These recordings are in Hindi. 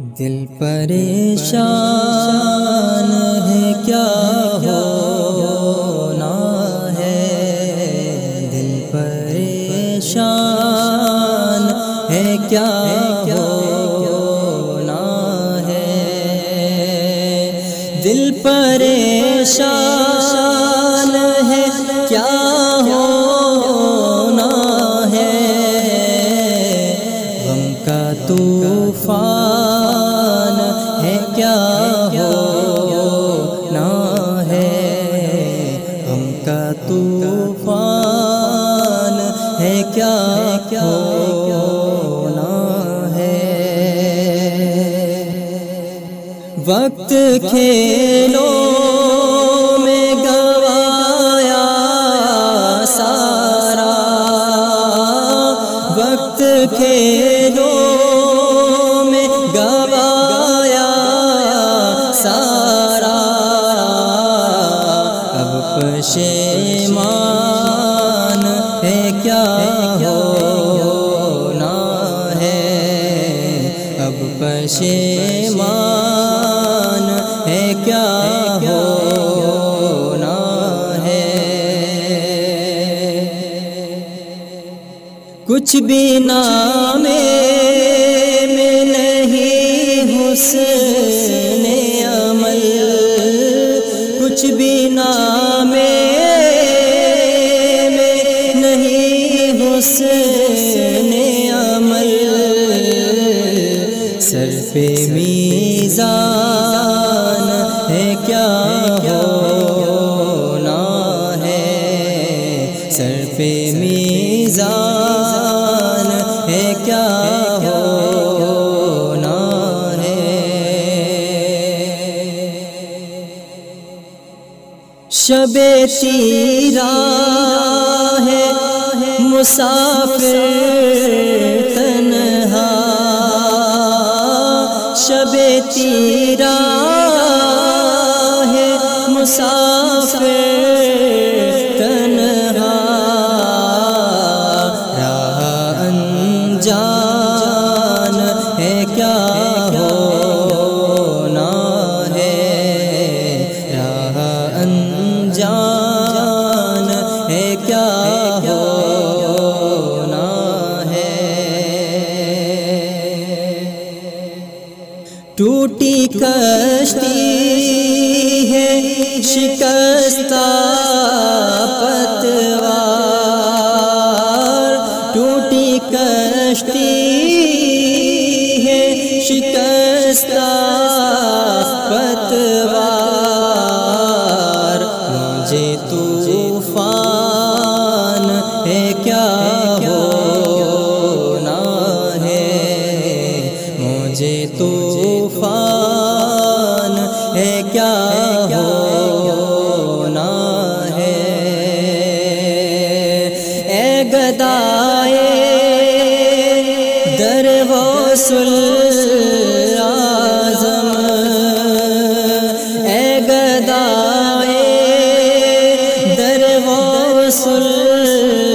दिल परेशान है क्या होना है? दिल परेशान है क्या होना है? दिल परेशान खेलों में गवाया सारा। वक्त खेलों में गवाया सारा। अब पशेमान है क्या होना है? अब पशेमान कुछ भी नाम में नहीं हुस्न अमल। कुछ भी नाम में नहीं हुस्न अमल। सर पे मीज़ान क्या होना है। शबे तीरा है मुसाफिर तन्हा। शबे तीरा है मुसाफिर मुझे तूफ़ान है क्या होना है? मुझे तूफ़ान है क्या होना है? ए गदाए, दर वो आज़म nasıl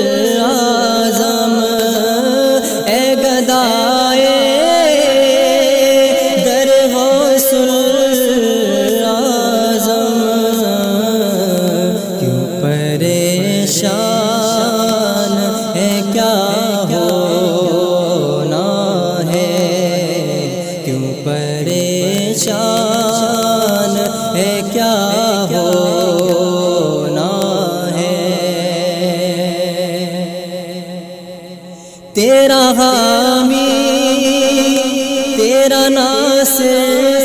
तेरा हामी तेरा नासिर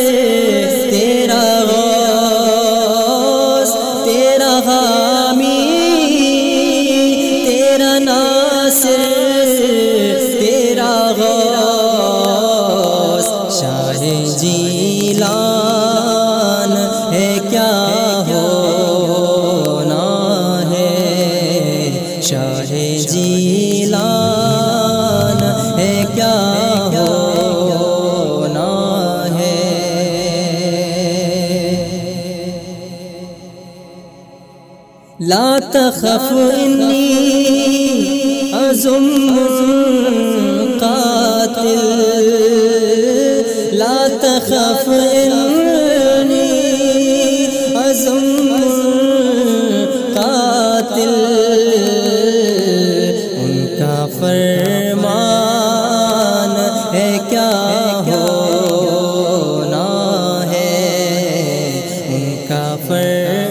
तखफ इन्नी अजुम कातिल ला तखफ इन्नी अज़म कातिल उनका फरमान है क्या होना है उनका फरमान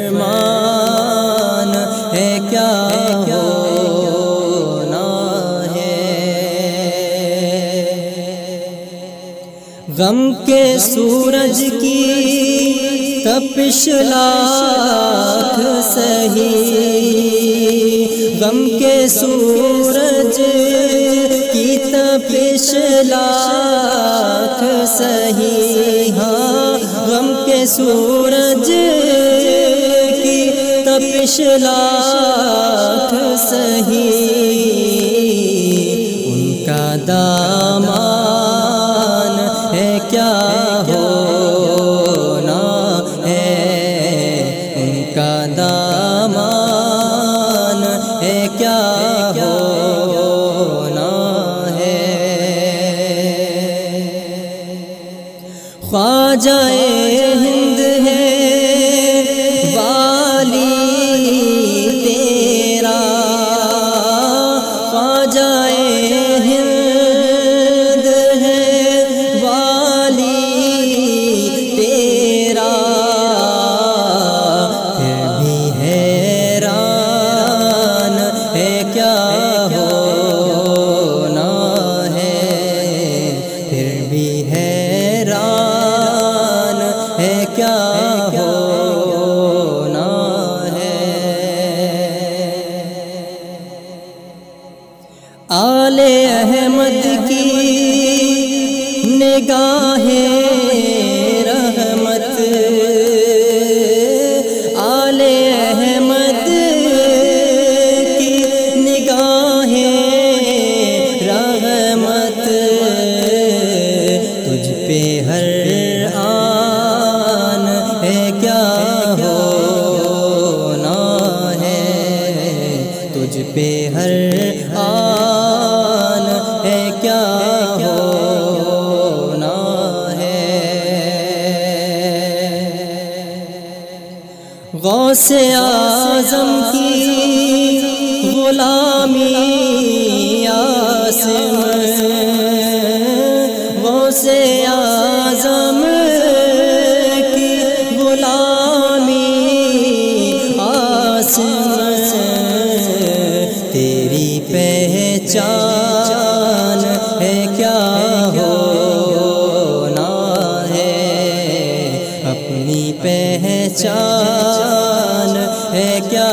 गम के सूरज की तपिश लाख सही। गम के सूरज की तपिश लाख सही। हाँ गम के सूरज की तपिश लाख सही। क्या होना है? ख्वाजाए हिंद है वाली तेरा। ख्वाजाए निगाहें गौसे आज़म की गुलामी आसम गौसे आज़म क्या